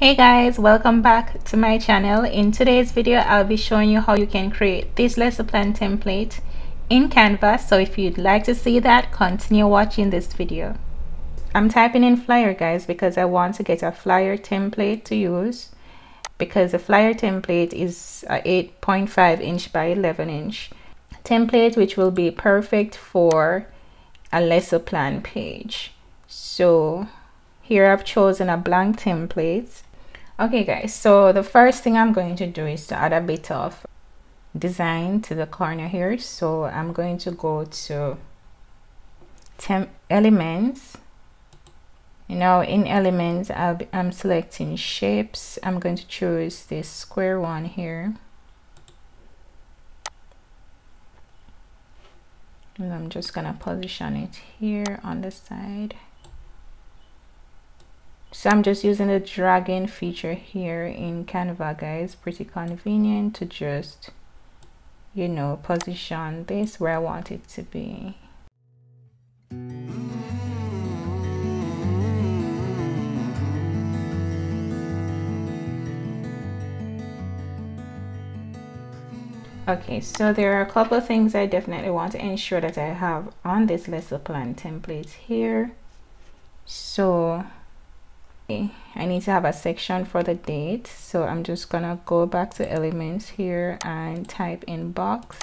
hey guys welcome back to my channel. In today's video i'll be showing you how you can create this lesson plan template in canva so if you'd like to see that continue watching this video. I'm typing in flyer guys because i want to get a flyer template to use because the flyer template is a 8.5 inch by 11 inch template which will be perfect for a lesson plan page. So here I've chosen a blank template okay guys so the first thing I'm going to do is to add a bit of design to the corner here. So I'm going to go to temp elements. You know in elements I'll be, I'm selecting shapes. I'm going to choose this square one here. And I'm just gonna position it here on the side so I'm just using the dragging feature here in Canva guys. Pretty convenient to just you know position this where I want it to be. Okay so there are a couple of things I definitely want to ensure that I have on this lesson plan template here. So I need to have a section for the date so I'm just gonna go back to elements here and type in box.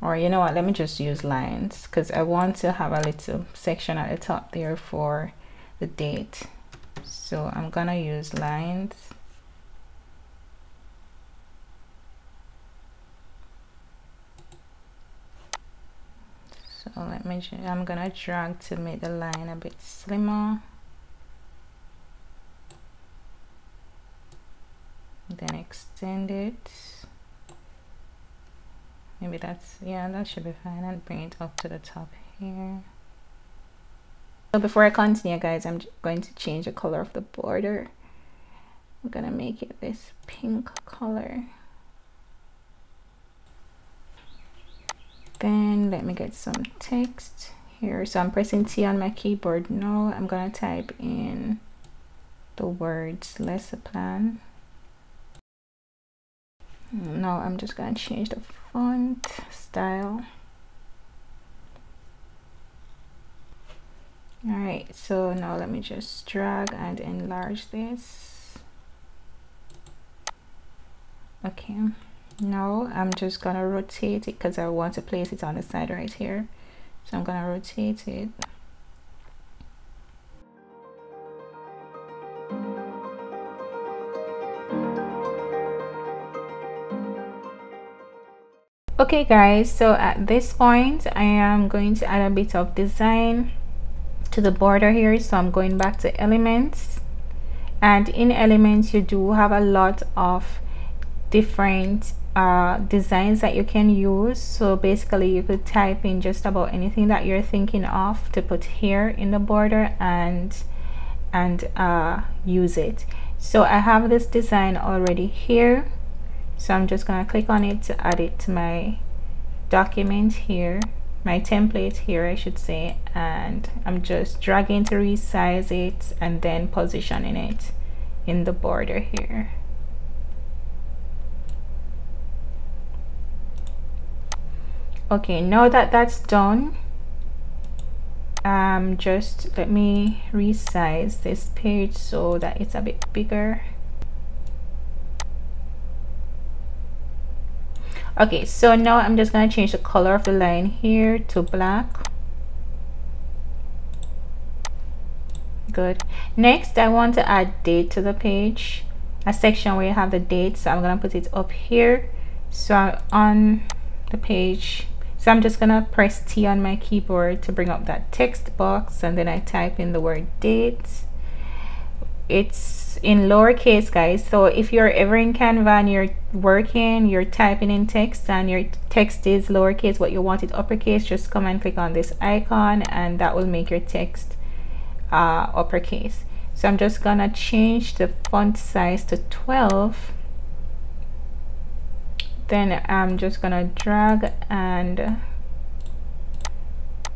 Or you know what let me just use lines because I want to have a little section at the top there for the date. So I'm gonna use lines. So let me I'm gonna drag to make the line a bit slimmer then extend it. Maybe that's yeah that should be fine. And bring it up to the top here. So before I continue guys I'm going to change the color of the border. I'm gonna make it this pink color. Then let me get some text here. So I'm pressing T on my keyboard. Now I'm gonna type in the words lesson plan now I'm just going to change the font style. Alright so now let me just drag and enlarge this. Okay now I'm just gonna rotate it because I want to place it on the side right here. So I'm gonna rotate it okay guys so at this point i am going to add a bit of design to the border here. So i'm going back to elements. And in elements you do have a lot of different uh, designs that you can use. So basically you could type in just about anything that you're thinking of to put here in the border and and uh, use it. So I have this design already here so I'm just gonna click on it to add it to my document here my template here I should say and I'm just dragging to resize it and then positioning it in the border here. Okay now that that's done um just let me resize this page so that it's a bit bigger okay so now I'm just to change the color of the line here to black. Good. Next I want to add date to the page. A section where you have the date so I'm to put it up here. So I'm on the page so I'm just gonna press T on my keyboard to bring up that text box and then I type in the word date it's in lowercase guys. So if you're ever in canva and you're working you're typing in text and your text is lowercase but you want it uppercase just come and click on this icon and that will make your text uh, uppercase. So i'm just gonna change the font size to 12 then i'm just gonna drag and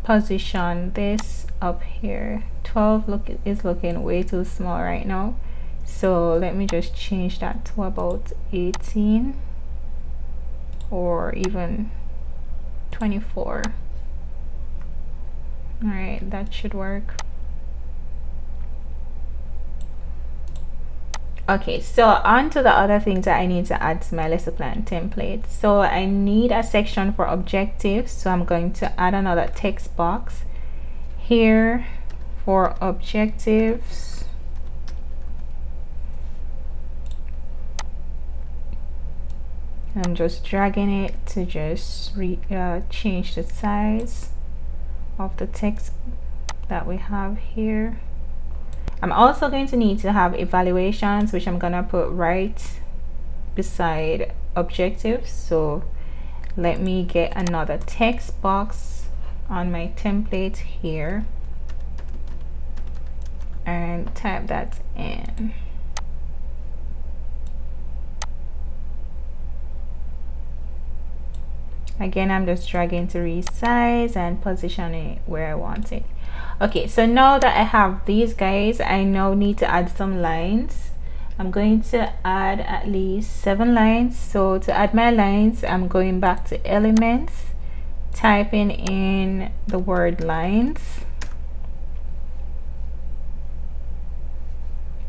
position this up here. 12 look is looking way too small right now. So let me just change that to about 18 or even 24 all right that should work. Okay so on to the other things that i need to add to my lesson plan template so i need a section for objectives so i'm going to add another text box here for objectives. I'm just dragging it to just re uh, change the size of the text that we have here. I'm also going to need to have evaluations which I'm gonna put right beside objectives. So let me get another text box on my template here and type that in. Again I'm just dragging to resize and position it where I want it. Okay so now that I have these guys I now need to add some lines. I'm going to add at least seven lines. So to add my lines I'm going back to elements typing in the word lines.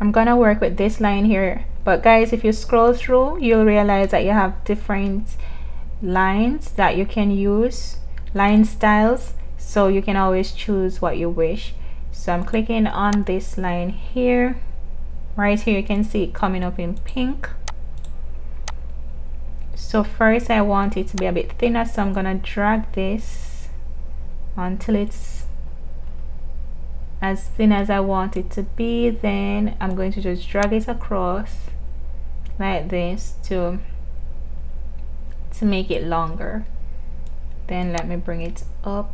I'm gonna work with this line here but guys if you scroll through you'll realize that you have different lines that you can use line styles so you can always choose what you wish. So I'm clicking on this line here. Right here you can see it coming up in pink so first I want it to be a bit thinner so I'm gonna drag this until it's as thin as I want it to be. Then I'm going to just drag it across like this to to make it longer. Then let me bring it up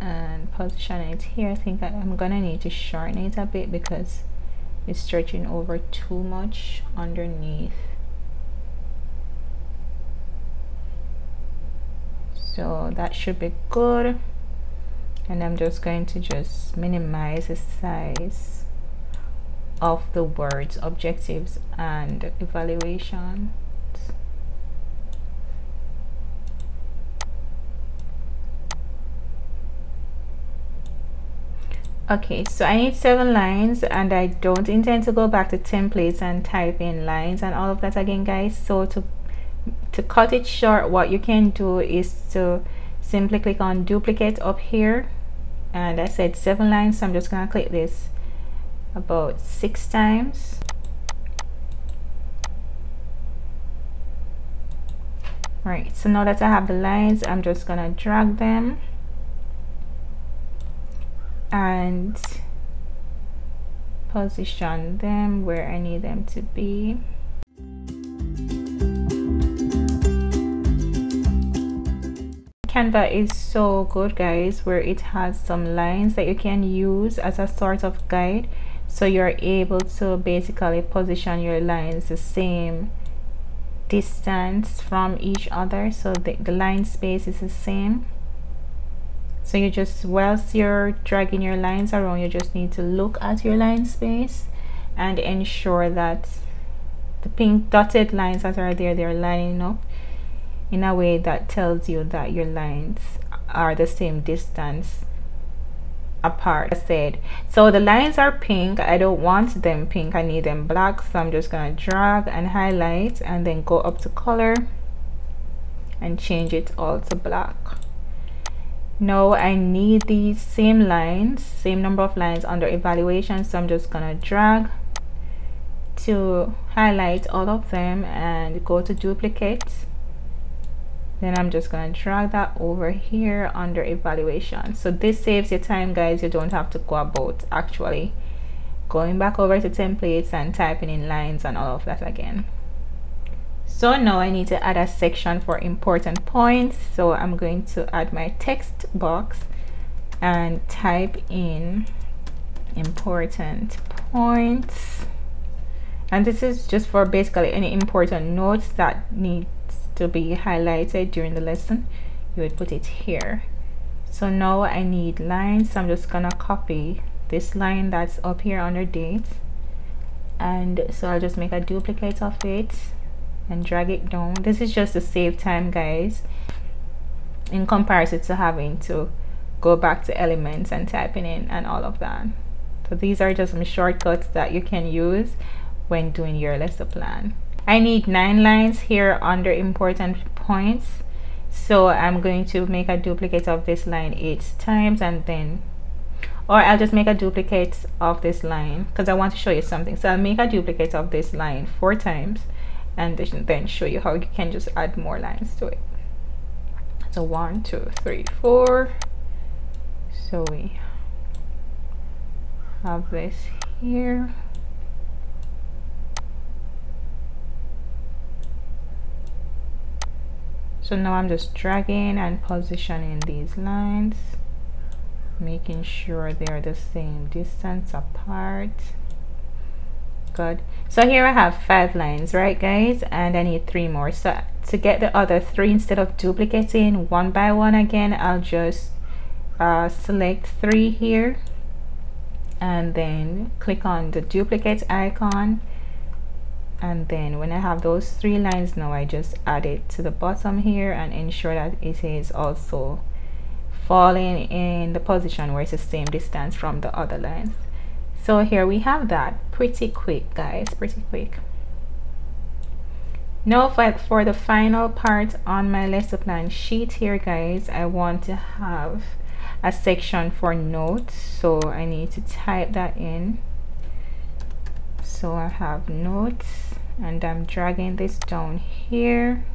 and position it here. I think I, am gonna need to shorten it a bit because it's stretching over too much underneath. So that should be good. And I'm just going to just minimize the size of the words objectives and evaluations okay so I need seven lines and I don't intend to go back to templates and type in lines and all of that again guys. So to to cut it short what you can do is to simply click on duplicate up here. And I said seven lines so I'm just gonna click this about six times. Right so now that I have the lines I'm just gonna drag them and position them where I need them to be. Canva is so good guys where it has some lines that you can use as a sort of guide. So you're able to basically position your lines the same distance from each other. So the, the line space is the same so you just whilst you're dragging your lines around you just need to look at your line space and ensure that the pink dotted lines that are there they're lining up in a way that tells you that your lines are the same distance apart. I said so the lines are pink. I don't want them pink. I need them black. So I'm just gonna drag and highlight and then go up to color and change it all to black now I need these same lines same number of lines under evaluation. So I'm just gonna drag to highlight all of them and go to duplicate then I'm just going to drag that over here under evaluation. So this saves your time guys. You don't have to go about actually going back over to templates and typing in lines and all of that again so now I need to add a section for important points. So I'm going to add my text box and type in important points. And this is just for basically any important notes that need to be highlighted during the lesson. You would put it here. So now I need lines. So I'm just gonna copy this line that's up here under date and so I'll just make a duplicate of it and drag it down. This is just to save time guys in comparison to having to go back to elements and typing in and all of that. So these are just some shortcuts that you can use when doing your lesson plan. I need nine lines here under important points. So I'm going to make a duplicate of this line eight times and then or I'll just make a duplicate of this line because I want to show you something. So I'll make a duplicate of this line four times and then show you how you can just add more lines to it. So one two three four. So we have this here. So now I'm just dragging and positioning these lines making sure they're the same distance apart good so here I have five lines right guys? And I need three more. So to get the other three instead of duplicating one by one again I'll just uh, select three here. And then click on the duplicate icon. And then when I have those three lines now I just add it to the bottom here and ensure that it is also falling in the position where it's the same distance from the other lines. So here we have that pretty quick guys pretty quick. Now for, for the final part on my lesson plan sheet here guys I want to have a section for notes so I need to type that in. So I have notes and I'm dragging this down here.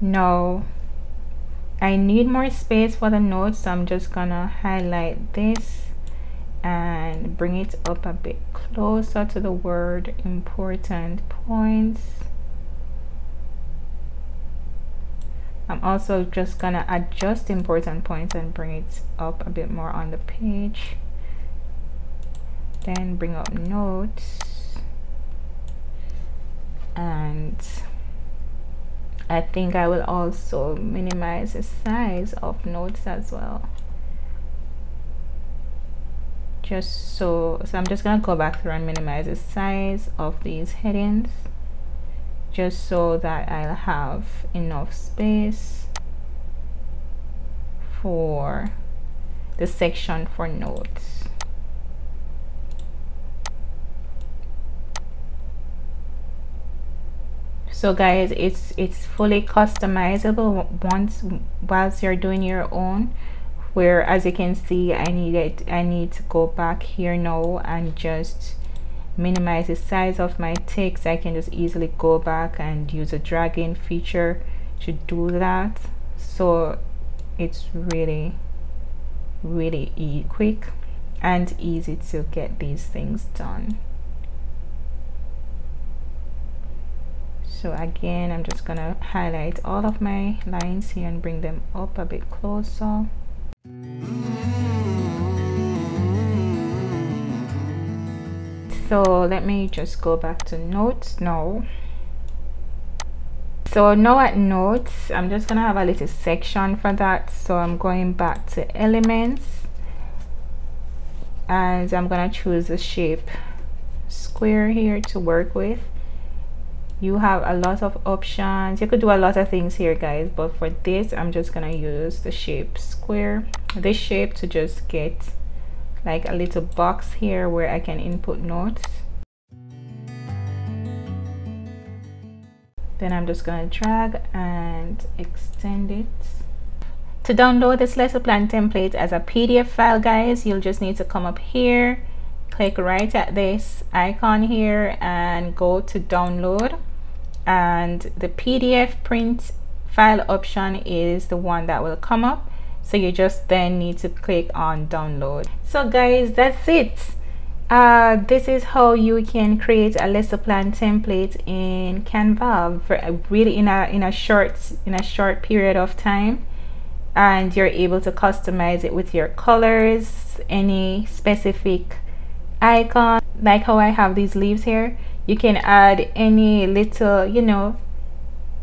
No I need more space for the notes so I'm just gonna highlight this and bring it up a bit closer to the word important points. I'm also just gonna adjust important points and bring it up a bit more on the page. Then bring up notes. And I think I will also minimize the size of notes as well. Just so so I'm just gonna go back through and minimize the size of these headings just so that I'll have enough space for the section for notes so guys it's it's fully customizable once whilst you're doing your own where as you can see I needed I need to go back here now and just minimize the size of my text I can just easily go back and use a dragging feature to do that. So it's really really e quick and easy to get these things done so again I'm just gonna highlight all of my lines here and bring them up a bit closer. So let me just go back to notes now. So now at notes I'm just gonna have a little section for that. So I'm going back to elements and I'm gonna choose the shape square here to work with you have a lot of options. You could do a lot of things here guys but for this i'm just gonna use the shape square. This shape to just get like a little box here where i can input notes. Then i'm just gonna drag and extend it. To download this lesson plan template as a pdf file guys you'll just need to come up here click right at this icon here and go to download and the PDF print file option is the one that will come up. So you just then need to click on download. So guys that's it. Uh, this is how you can create a lesson plan template in Canva for a, really in a in a short in a short period of time. And you're able to customize it with your colors any specific icon. Like how I have these leaves here you can add any little you know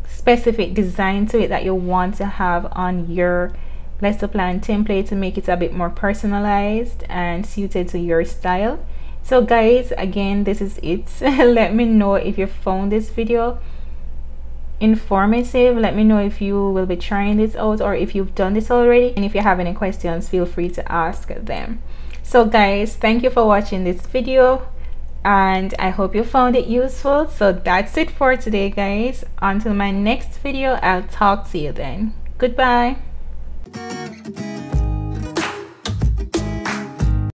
specific design to it that you want to have on your lesson plan template to make it a bit more personalized and suited to your style. So guys again this is it. Let me know if you found this video informative. Let me know if you will be trying this out or if you've done this already. And if you have any questions feel free to ask them. So guys thank you for watching this video and I hope you found it useful. So that's it for today guys. Until my next video, I'll talk to you then. Goodbye.